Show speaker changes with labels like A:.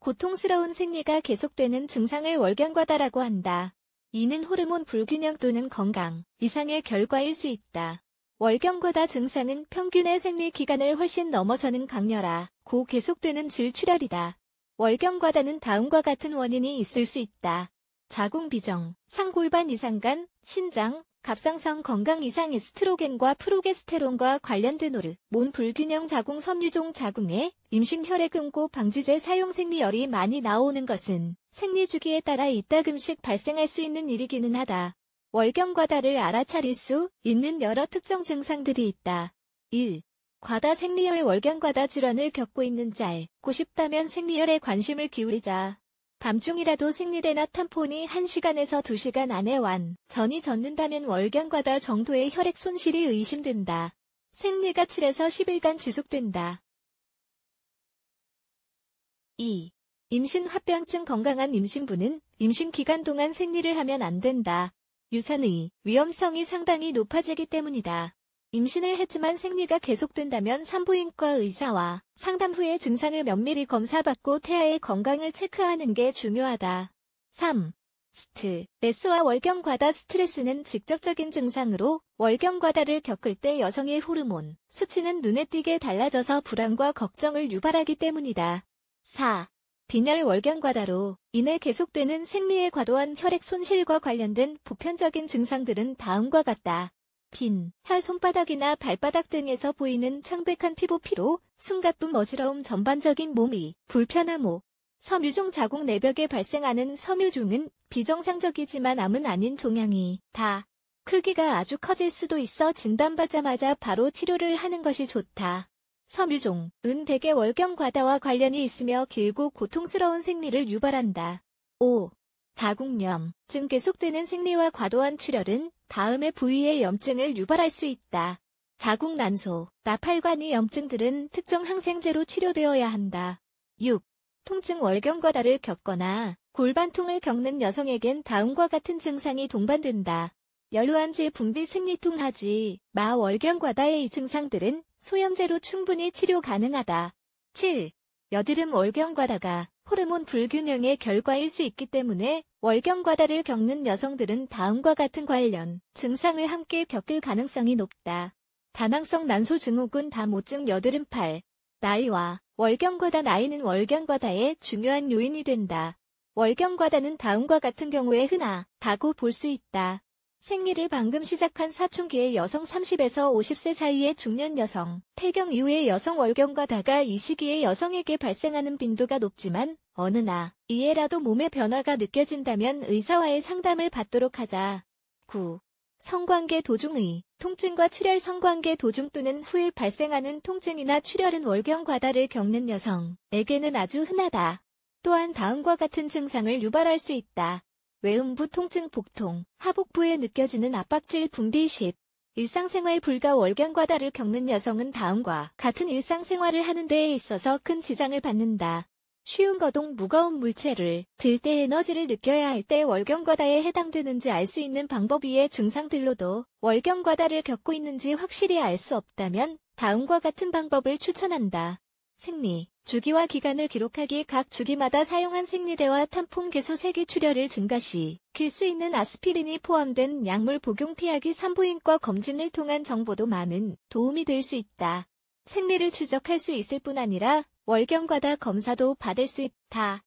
A: 고통스러운 생리가 계속되는 증상을 월경과다라고 한다. 이는 호르몬 불균형 또는 건강 이상의 결과일 수 있다. 월경과다 증상은 평균의 생리 기간을 훨씬 넘어서는 강렬하, 고 계속되는 질출혈이다. 월경과다는 다음과 같은 원인이 있을 수 있다. 자궁 비정, 상골반 이상간, 신장, 갑상선 건강 이상 에스트로겐과 프로게스테론과 관련된 호르, 몬 불균형 자궁 섬유종 자궁에 임신 혈액 응고 방지제 사용 생리열이 많이 나오는 것은 생리 주기에 따라 이따금씩 발생할 수 있는 일이기는 하다. 월경과 다를 알아차릴 수 있는 여러 특정 증상들이 있다. 1. 과다 생리열 월경과다 질환을 겪고 있는 짤, 고 싶다면 생리열에 관심을 기울이자. 밤중이라도 생리대나 탐폰이 1시간에서 2시간 안에 완, 전이 젖는다면 월경과다 정도의 혈액 손실이 의심된다. 생리가 7에서 10일간 지속된다. 2. 임신 화병증 건강한 임신부는 임신 기간 동안 생리를 하면 안 된다. 유산의 위험성이 상당히 높아지기 때문이다. 임신을 했지만 생리가 계속된다면 산부인과 의사와 상담 후에 증상을 면밀히 검사받고 태아의 건강을 체크하는 게 중요하다. 3. 스트레스와 월경 과다 스트레스는 직접적인 증상으로 월경 과다를 겪을 때 여성의 호르몬 수치는 눈에 띄게 달라져서 불안과 걱정을 유발하기 때문이다. 4. 빈혈 월경 과다로 인해 계속되는 생리의 과도한 혈액 손실과 관련된 보편적인 증상들은 다음과 같다. 빈, 혈 손바닥이나 발바닥 등에서 보이는 창백한 피부 피로, 숨가쁨 어지러움 전반적인 몸이 불편함 호 섬유종 자궁 내벽에 발생하는 섬유종은 비정상적이지만 암은 아닌 종양이 다 크기가 아주 커질 수도 있어 진단받자마자 바로 치료를 하는 것이 좋다. 섬유종, 은 대개 월경 과다와 관련이 있으며 길고 고통스러운 생리를 유발한다. 5. 자궁염, 증 계속되는 생리와 과도한 출혈은 다음의 부위의 염증을 유발할 수 있다. 자궁 난소, 나팔관의 염증들은 특정 항생제로 치료되어야 한다. 6. 통증 월경과 다를 겪거나 골반통을 겪는 여성에겐 다음과 같은 증상이 동반된다. 열루한질 분비 생리통 하지, 마 월경과 다의 이 증상들은 소염제로 충분히 치료 가능하다. 7. 여드름 월경과다가 호르몬 불균형의 결과일 수 있기 때문에 월경과다를 겪는 여성들은 다음과 같은 관련 증상을 함께 겪을 가능성이 높다. 다낭성 난소 증후군 다모증 여드름팔 나이와 월경과다 나이는 월경과다의 중요한 요인이 된다. 월경과다는 다음과 같은 경우에 흔하다고 볼 수 있다. 생리를 방금 시작한 사춘기의 여성 30에서 50세 사이의 중년 여성, 폐경 이후의 여성 월경과 다가 이 시기에 여성에게 발생하는 빈도가 높지만 어느 나 이해라도 몸의 변화가 느껴진다면 의사와의 상담을 받도록 하자. 9. 성관계 도중의 통증과 출혈 성관계 도중 또는 후에 발생하는 통증이나 출혈은 월경 과다를 겪는 여성에게는 아주 흔하다. 또한 다음과 같은 증상을 유발할 수 있다. 외음부 통증 복통, 하복부에 느껴지는 압박질 분비 10. 일상생활 불가 월경과 다를 겪는 여성은 다음과 같은 일상생활을 하는 데에 있어서 큰 지장을 받는다. 쉬운 거동 무거운 물체를 들 때 에너지를 느껴야 할 때 월경과다에 해당되는지 알 수 있는 방법 위의 증상들로도 월경과다를 겪고 있는지 확실히 알 수 없다면 다음과 같은 방법을 추천한다. 생리, 주기와 기간을 기록하기 각 주기마다 사용한 생리대와 탐폰 개수 세기 출혈을 증가시 길수 있는 아스피린이 포함된 약물 복용 피하기 산부인과 검진을 통한 정보도 많은 도움이 될 수 있다. 생리를 추적할 수 있을 뿐 아니라 월경과다 검사도 받을 수 있다.